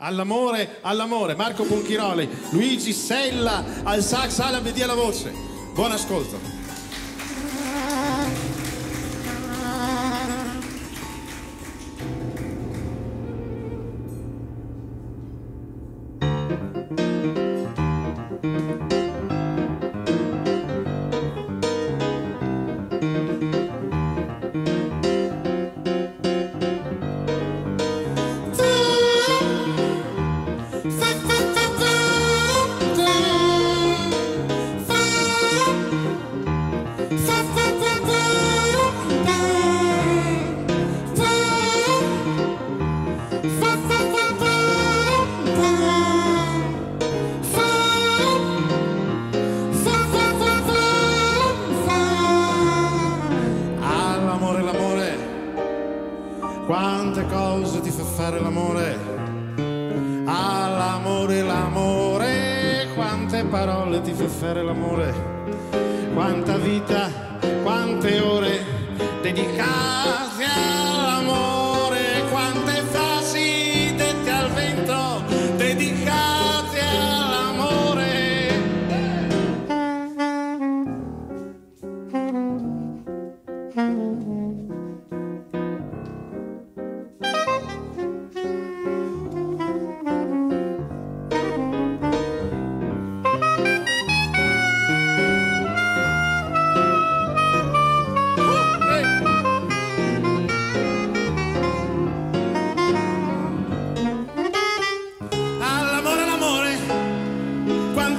All'amore, all'amore, Marco Ponchiroli, Luigi Sella al sax, alla media la voce. Buon ascolto. Quante cose ti fa fare l'amore. L'amore, quante parole ti fa fare l'amore. Quanta vita, quante ore dedicate all'amore,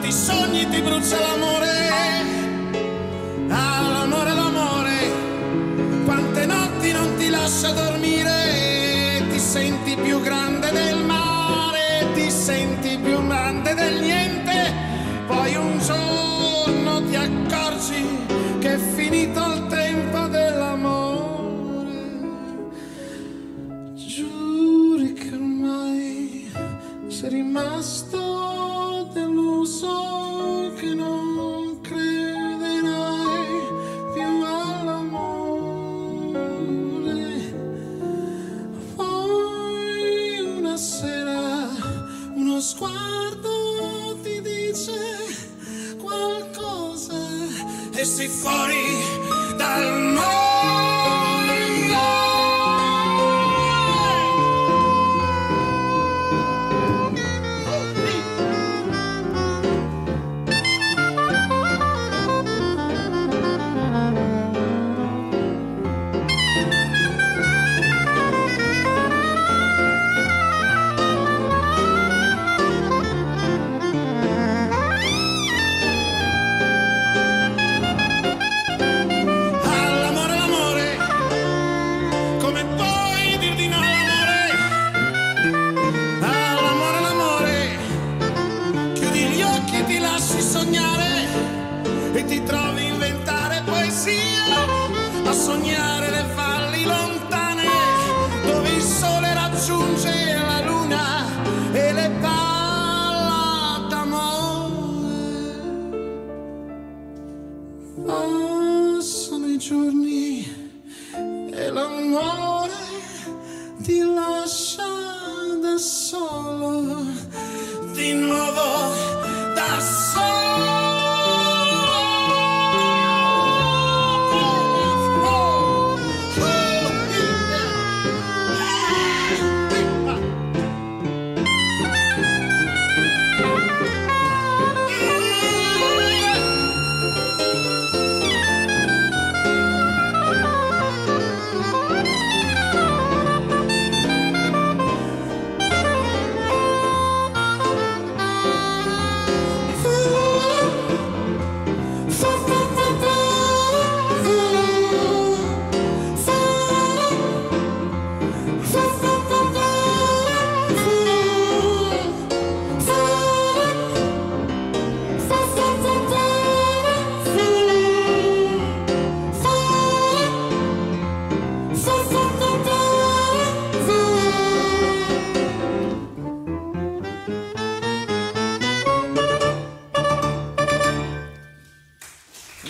quanti sogni ti brucia l'amore. All'amore, l'amore, quante notti non ti lascia dormire. Ti senti più grande del mare, ti senti più grande del niente. Poi un giorno ti accorgi che è finito il tempo dell'amore. Giuri che ormai sei rimasto deluso che non crederai più all'amore. Poi una sera uno sguardo ti dice qualcosa e sei fuori dal mondo. provi a inventare poesia, a sognare le valli lontane, dove il sole raggiunge la luna e le palla d'amore. Passano i giorni e l'amore ti lascia da solo di nuovo.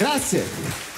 Tá Grazie.